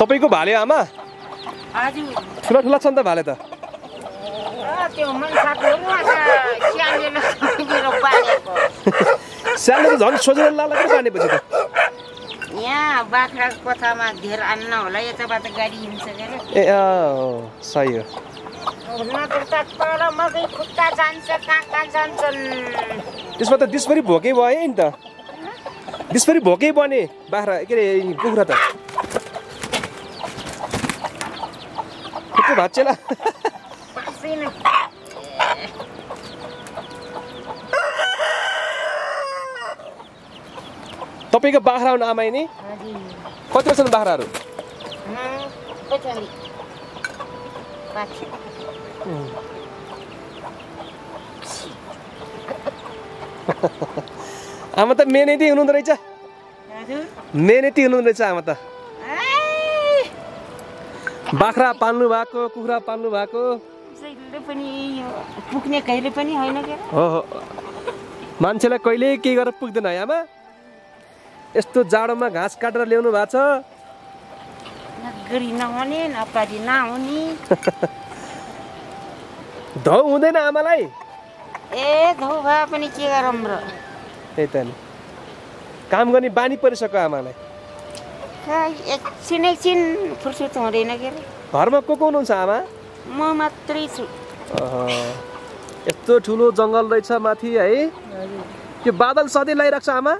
तपाईँको भाले आमा? ठुला ठुला छन् त भाले त। स्यालले त झन् सोझेर लाला पानेपछि त? यहाँ बाख्राको कोठामा धेर आन्न होला यताबाट गाडी हिँड्छ ए सही हो। त्यसमा त दिसभरि भोकै भयो नि त। दिसभरि भोकै बने बाख्रा के अरे कुखुरा त। भाँचेला तपाईँको बाख्रा हुनु आमाई नि? कति छन् बाख्राहरू? आमा त मेहनती हुनुहुँदो रहेछ। मेहनती हुनुहुँदो रहेछ आमा त। बाख्रा पाल्नु भएको कुखुरा पाल्नु भएको। मान्छेलाई कहिले केही गरेर पुग्दैन है आमा? यस्तो जाडोमा घाँस काटेर ल्याउनु भएको छ। धौ हुँदैन आमालाई। ए धौ भए पनि के गरौँ र? त्यही त काम गर्ने बानी परिसक्यो आमालाई। एकछिन एकछिन फुर्सुद हुँदैन के अरे घरमा को को हुनुहुन्छ आमा? म मात्रै छु। यस्तो ठुलो जङ्गल रहेछ माथि है। त्यो बादल सधैँ लगाइरहेको छ आमा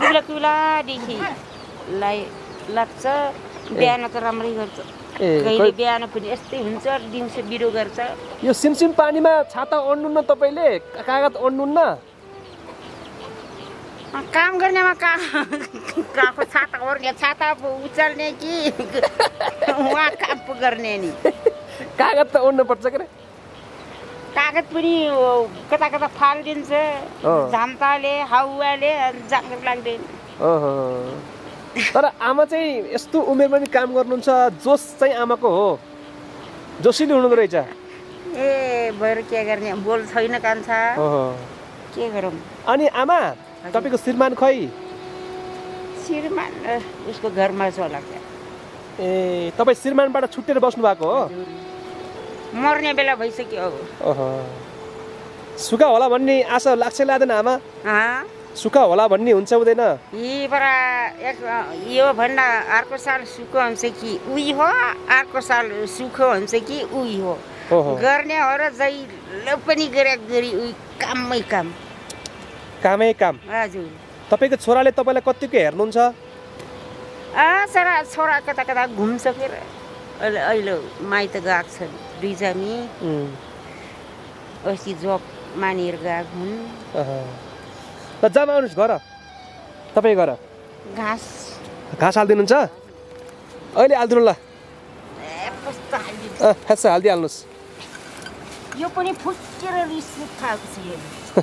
कुला कुलादेखि लाई लाग्छ। बिहान त राम्रै गर्छ। कहिले बिहान पनि यस्तै हुन्छ दिउँसो बिरो गर्छ। यो सिमसिम पानीमा छाता ओढ्नुहुन्न तपाईँले? कागज ओढ्नुहुन्न अँ, काम गर्नेमा का काको छाता ओर्ने छाता उचाल्ने कि? उहाँ काम गर्ने नि। कागज त ओढ्नु पर्छ कागज पनि कता कता फालिदिन्छ। अँ। झम्ताले हाउवाले जाँगर लाग्दैन। तर आमा चाहिँ यस्तो उमेरमा पनि काम गर्नुहुन्छ जोस चाहिँ आमाको हो। जोसिलो हुनुहुँदो रहेछ। ए भएर के गर्ने? बोल छैन कान्छ। के गरौँ? अनि आमा तपाईँको श्रीमान खै? श्रीमान उसको घरमा छ होला ए तपाईँ श्रीमानबाट छुट्टेर बस्नु भएको हो? मर्ने बेला भइसक्यो। सुखा होला भन्ने आशा लाग्छ लाग्दैन आमा? सुखा होला भन्ने हुन्छ हुँदैन? यो भन्दा अर्को साल सुख हुन्छ कि उही हो अर्को साल सुख हुन्छ कि उही हो। गर्ने हो र जहिले पनि गरे गरी उही काममै काम। कामै काम। हजुर। तपाईँको छोराले तपाईँलाई कतिको हेर्नुहुन्छ? छोरा छोरा कता कता घुम्छ फेरि। अहिले अहिले माइत गएको छ दुई जामी उम्, अस्ति जब मानेर गएको हुन्। ल जामा आउनुहोस् घर। तपाईँ घर। घाँस। घाँस हालिदिनुहुन्छ? अहिले हालिदिनु ल। हालिदिइहाल्नुहोस् यो।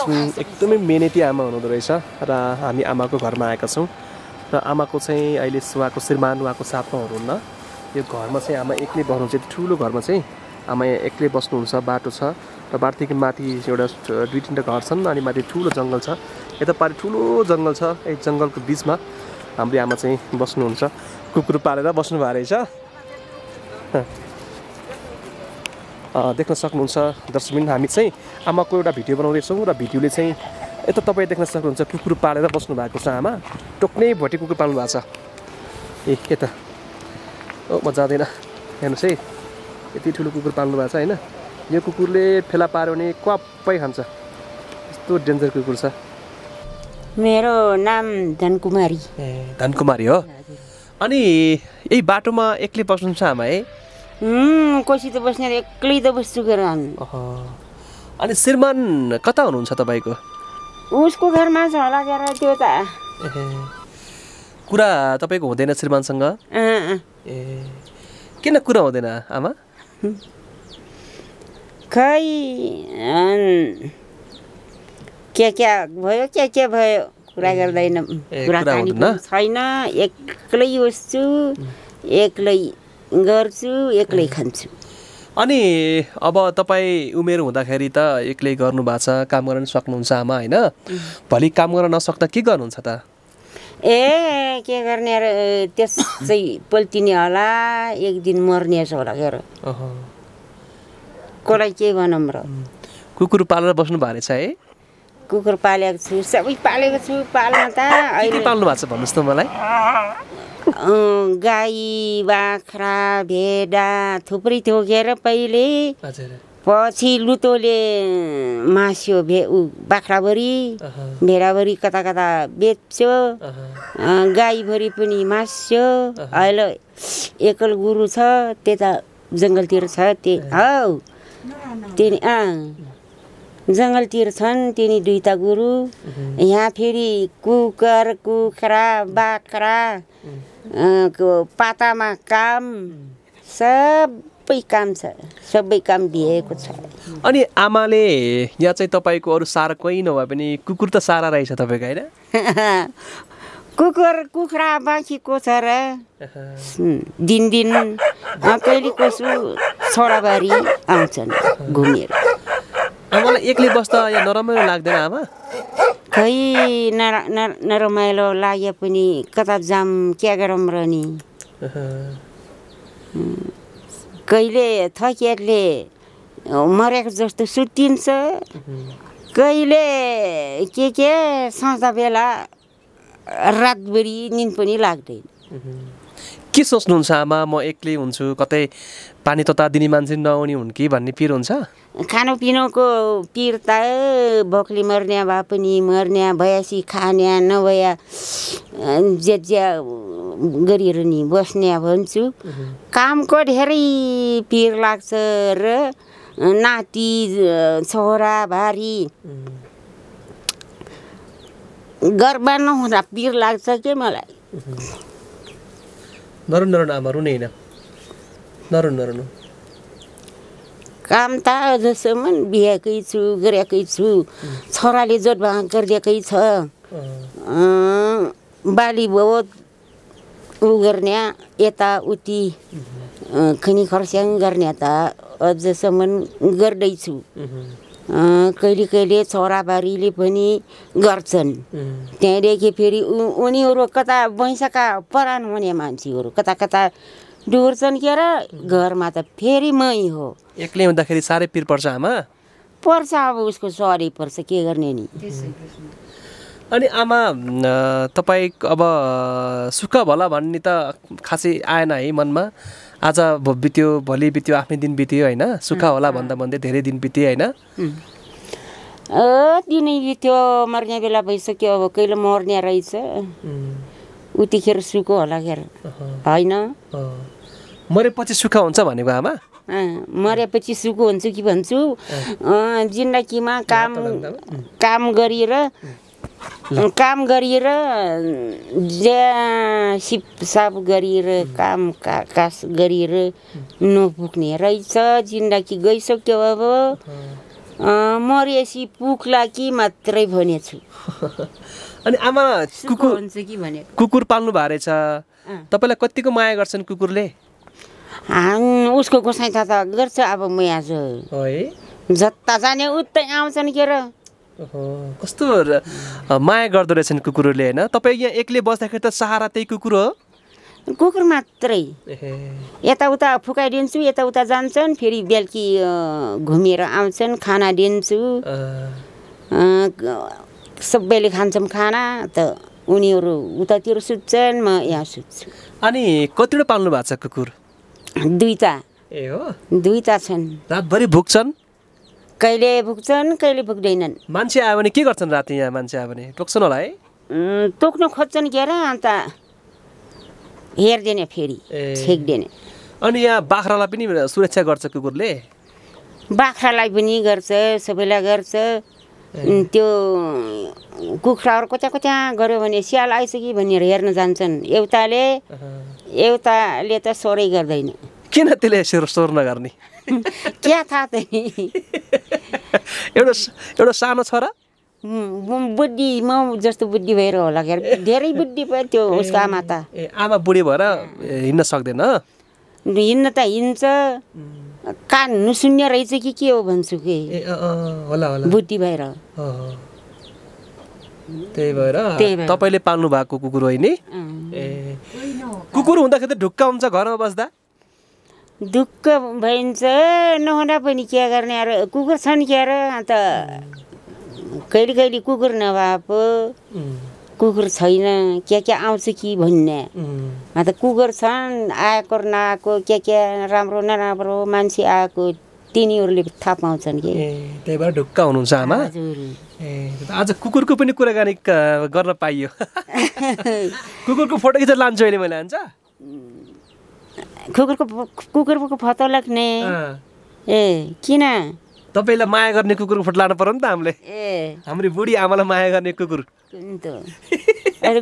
पनि एकदमै मेहनती आमा हुनुहुँदो रहेछ र हामी आमाको घरमा आएका छौँ र आमाको चाहिँ अहिले उहाँको श्रीमान उहाँको साथमा हुनुहुन्न। यो घरमा चाहिँ आमा एक्लै बस्नुहुन्छ यति ठुलो घरमा चाहिँ आमा एक्लै बस्नुहुन्छ बाटो छ र बाटोदेखि माथि एउटा दुई तिनवटा घर छन् अनि माथि ठुलो जङ्गल छ। यता पारि ठुलो जङ्गल छ यही जङ्गलको बिचमा हाम्रो आमा चाहिँ बस्नुहुन्छ। कुकुर पालेर बस्नु भएको रहेछ। देख्न सक्नुहुन्छ। दर्शकबिन हामी चाहिँ आमाको एउटा भिडियो बनाउँदैछौँ र भिडियोले चाहिँ यता तपाईँ देख्न सक्नुहुन्छ कुकुर पालेर बस्नु भएको छ आमा। टोक्नै भोटे कुकुर पाल्नु भएको छ। ए यता ओ म जाँदैन हेर्नुहोस् है यति ठुलो कुकुर पाल्नु भएको छ होइन। यो कुकुरले फेला पार्यो भने क्वाप्पै खान्छ। यस्तो डेन्जर कुकुर छ। मेरो नाम धनकुमारी। ए धनकुमारी हो। अनि यही बाटोमा एक्लै बस्नुहुन्छ आमा है हुँ? कोसी त बस्ने एक्लै त बस्छु अह। अनि श्रीमान कता हुनुहुन्छ तपाईँको? उसको घरमा छ होला गएर त्यो त। कुरा तपाईँको हुँदैन श्रीमानसँग। ए किन कुरा हुँदैन आमा? खै के के भयो के के भयो? कुरा गर्दैन। कुराकानी छैन एक्लै बस्छु एक्लै गर्छु एक्लै खान्छु। अनि अब तपाईँ उमेर हुँदाखेरि त एक्लै गर्नु भएको छ काम गर्न सक्नुहुन्छ आमा होइन? भोलि काम गर्न नसक्दा के गर्नुहुन्छ त? ए के गर्ने र त्यसै पल्टिने होला एक दिन मर्ने होला के कसलाई के गरौँ र? कुकुर पालेर बस्नु भएको रहेछ है? कुकुर पालेको छु सबै पालेको छु पाल्न त अहिले पाल्नु भएको छ भन्नुहोस् त मलाई। गाई बाख्रा भेडा थुप्रै थोकेर पहिले। पछि लुतोले मास्यो भे उ बाख्राभरि भेडाभरि कता कता बेच्यो। गाईभरि पनि मास्यो। अहिले एकल गुरु छ त्यता जङ्गलतिर छ त्यही हौ। त्यही अँ। जङ्गलतिर छन् तिनी दुईवटा गुरु। यहाँ फेरि कुकर कुखुरा बाख्रा। पातामा काम सबै काम छ सबै काम दिएको छ। अनि आमाले यहाँ चाहिँ तपाईँको अरू सारा कोही नभए पनि कुकुर त सारा रहेछ तपाईँको होइन? कुकुर कुखुरा बाँकीको छ र? दिन दिन अँ, कहिले कसो छोराबारी आउँछन् घुमेर। आमालाई एक्लै बस्दा यहाँ नरमाइलो लाग्दैन आमा खै नर नर नरमाइलो लागे पनि कता जाम क्या गरौँ र नि कहिले थकिएरले मरेको जस्तो सुत्तिन्छ कहिले के के साँझ बेला रातभरि निन्द पनि लाग्दैन के सोच्नुहुन्छ आमा म एक्लै हुन्छु कतै पानी तता दिने मान्छे नआउने हुन् कि भन्ने पिर हुन्छ? खानुपिनुको पिर त बोक्ली मर्ने भए पनि मर्ने भएपछि खाने नभए जे जे गरिएर नि बस्ने भन्छु कामको धेरै पिर लाग्छ र नाति छोरा भारी। गर्व नहुँदा पिर लाग्छ के मलाई? नरुन नरुन आमा रुने होइन। नरुन नरुनु। काम त अझसम्म बिहेकै छु गरेकै छु। छोराले जोडभाग गरिदिएकै छ। बाली बहुत उ गर्ने यताउति अँ, खनी खर्स्याङ गर्ने त अझसम्म गर्दैछु कहिले कहिले छोराबारीले पनि गर्छन्। त्यहाँदेखि फेरि उनीहरू कता भैँसाका परान हुने मान्छेहरू कता कता डुर्छन् के र? घरमा त फेरि मै हो। एक्लै हुँदाखेरि साह्रै पिर पर्छ आमा? पर्छ अब उसको सरी पर्छ के गर्ने नि? अनि आमा तपाईँ अब सुख भला भन्ने त खासै आएन है मनमा। आज बित्यो भोलि बित्यो आफ्नै दिन बित्यो होइन? सुख होला भन्दा भन्दै धेरै दिन बित्यो होइन? अ। दिनै बित्यो मर्ने बेला भइसक्यो अब कहिले मर्ने रहेछ? उतिखेर सुको होला खेर। होइन? मरेपछि सुख हुन्छ भनेको आमा? मरेपछि सुको हुन्छु कि भन्छु? जिन्दगीमा काम काम गरिएर काम गरिएर ज्या सिपसाप गरिएर काम का कास गरिएर नपुग्ने रहेछ जिन्दगी गइसक्यो अब। मरेपछि पुग्ला कि मात्रै भनेछु। अनि आमा कुकुर हुन्छ कि भनेको? कुकुर पाल्नु भएको रहेछ। तपाईँलाई कतिको माया गर्छन् कुकुरले? उसको गोसाइ त गर्छ अब म आज। जता जाने उतै आउँछन् के र? कस्तो माया गर्दो रहेछन् कुकुरहरूले होइन? तपाईँ यहाँ एक्लै बस्दाखेरि त सहारा त्यही कुकुर हो? कुकुर मात्रै। यताउता फुकाइदिन्छु यताउता जान्छन् फेरि बेलुकी घुमेर आउँछन् खाना दिन्छु। सबैले खान्छौँ खाना त उनीहरू उतातिर सुत्छन् म यहाँ सुत्छु। अनि कतिवटा पाल्नु भएको छ कुकुर? दुईवटा ए हो? दुईवटा छन्। रातभरि भुक्छन्? कहिले पुग्छन् कहिले पुग्दैनन् मान्छे आयो भने के गर्छन् राति यहाँ मान्छे आयो भने? टोक्छन् होला है? टोक्नु खोज्छन् के र अन्त हेरिदिने फेरि। छेकिदिने। अनि यहाँ बाख्रालाई पनि सुरक्षा गर्छ कुकुरले? बाख्रालाई पनि गर्छ सबैलाई गर्छ। त्यो कुखुराहरू कचा कचा गऱ्यो भने स्याल आइसक्यो भनेर हेर्न जान्छन्। एउटाले एउटाले त सोरै गर्दैन। किन त्यसले स्वर स्वर नगर्ने? क्या थाहा त एउटा एउटा सानो छोरा? बुद्धि म जस्तो बुद्धि भएर होला के अरे धेरै बुद्धि भयो त्यो उसको आमा त। ए आमा बुढी भएर हिँड्न सक्दैन? हिँड्न त हिँड्छ। कान नुसुन्ने रहेछ कि के हो भन्छु कि? बुद्धि भएर। त्यही भएर। तपाईँले पाल्नु भएको कुकुर होइन। ए कुकुर हुँदाखेरि त ढुक्क हुन्छ घरमा बस्दा? दुःख भइन्छ। नहुँदा पनि के गर्ने अरे कुकुर छन् के अरे अन्त कहिले कहिले कुकुर नभए पो कुकुर छैन। के के आउँछ कि भन्ने। अन्त कुकुर छन् आएको र नआएको। के के राम्रो नराम्रो मान्छे आएको। तिनीहरूले थाहा पाउँछन् कि। त्यही भएर ढुक्क हुनुहुन्छ आमा। ए आज कुकुरको पनि कुराकानी गर्न पाइयो। कुकुरको फोटो खिचेर लान्छु अहिले मैले हान्छ? कुकुरको कुकुरको फोटो लाग्ने। अँ। ए किन? तपाईँलाई माया गर्ने कुकुरको फोटो लानु पर्यो नि त हामीले। ए। हाम्रो बुढी आमालाई माया गर्ने कुकुर।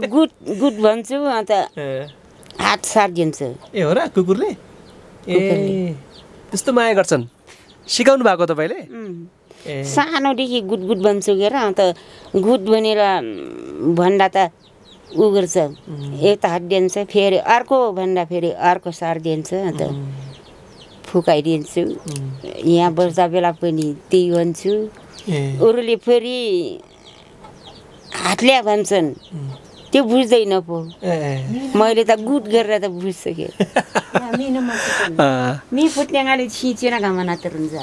गुड गुड भन्छु अन्त हात सारिदिन्छु। ए हो र कुकुरले? ए त्यस्तो माया गर्छन्। सिकाउनु भएको तपाईँले? सानोदेखि गुड गुड भन्छु के र अन्त भनेर उम्, भन्दा त उ गर्छ। यता हात दिन्छ फेरि अर्को भन्दा फेरि अर्को सारिदिन्छ अन्त फुकाइदिन्छु। यहाँ बस्दा बेला पनि त्यही भन्छु। अरूले फेरि हातले भन्छन्। त्यो बुझ्दैन पो। ए, ए मैले त गुड गरेर त बुझ्छु कि अँ, मी फुट्नेगाले छिचेर घामना त हुन्छ।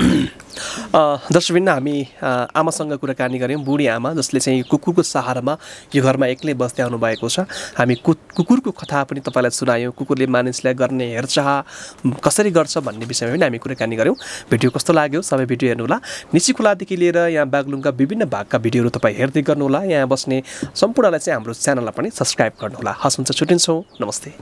अँ, दर्शकबिन हामी आमासँग कुराकानी गऱ्यौँ बुढी आमा जसले चाहिँ कुकुरको सहारामा यो घरमा एक्लै बस्दै आउनु भएको छ। हामी कु कुकुरको कथा पनि तपाईँलाई सुनायौँ कुकुरले मानिसलाई गर्ने हेरचाह कसरी गर्छ भन्ने विषयमा पनि हामी कुराकानी गऱ्यौँ। भिडियो कस्तो लाग्यो सबै भिडियो हेर्नुहोला। निसी खोलादेखि लिएर यहाँ बागलुङका विभिन्न भागका भिडियोहरू तपाईँ हेर्दै गर्नुहोला। यहाँ बस्ने सम्पूर्णलाई चाहिँ हाम्रो च्यानललाई पनि सब्सक्राइब गर्नुहोला। हस् हुन्छ छुट्टिन्छौँ। नमस्ते।